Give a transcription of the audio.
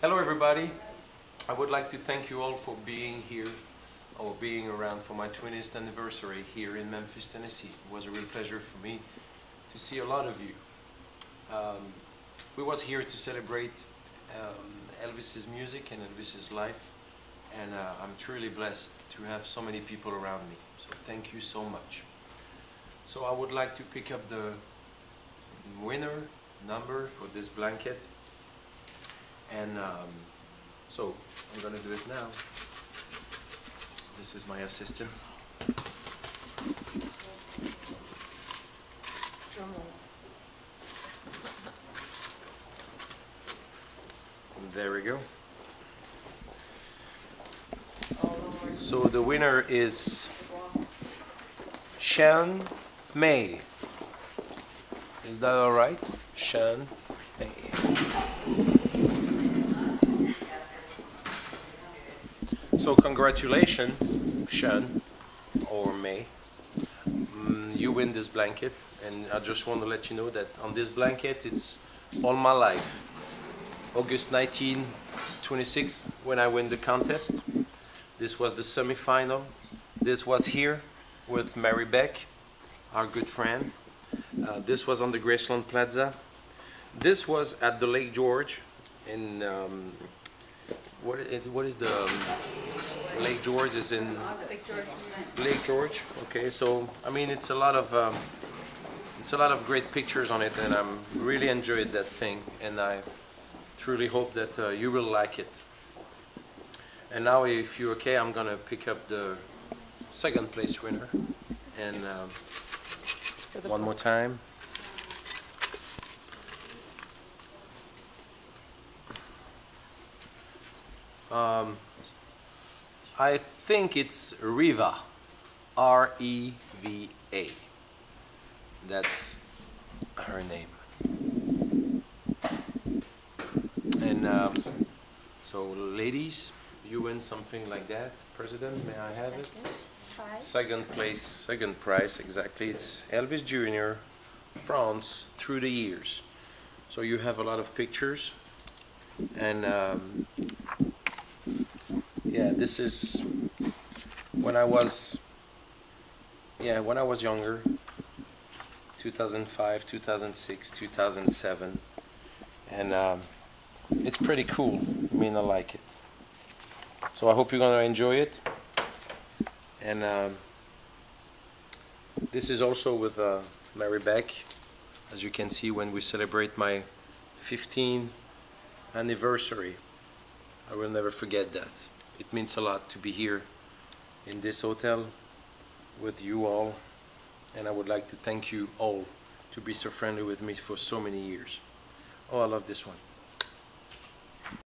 Hello everybody. I would like to thank you all for being here or being around for my 20th anniversary here in Memphis, Tennessee. It was a real pleasure for me to see a lot of you. Um, we was here to celebrate um, Elvis's music and Elvis's life and uh, I'm truly blessed to have so many people around me. So thank you so much. So I would like to pick up the winner number for this blanket and um, so I'm gonna do it now. This is my assistant. There we go. So the winner is Shan May. Is that all right? Shan May. So congratulations, Shan or May. Mm, You win this blanket, and I just want to let you know that on this blanket, it's all my life. August 1926, when I win the contest. This was the semi-final. This was here with Mary Beck, our good friend. Uh, this was on the Graceland Plaza. This was at the Lake George in um, is, what is the um, Lake George is in Lake George. Lake George. Okay, so I mean it's a lot of um, it's a lot of great pictures on it, and I'm really enjoyed that thing, and I truly hope that uh, you will like it. And now, if you're okay, I'm gonna pick up the second place winner, and um, one more time. Um, I think it's Riva, R-E-V-A. That's her name. And um, so, ladies, you win something like that. President, may I have it? Second place, second prize, exactly. It's Elvis Jr., Franz, through the years. So you have a lot of pictures. And um, this is when I was, yeah, when I was younger, 2005, 2006, 2007. And um, it's pretty cool. I mean, I like it. So I hope you're gonna enjoy it. And um, this is also with uh, Mary Beck. As you can see, when we celebrate my 15th anniversary, I will never forget that. It means a lot to be here in this hotel with you all. And I would like to thank you all to be so friendly with me for so many years. Oh, I love this one.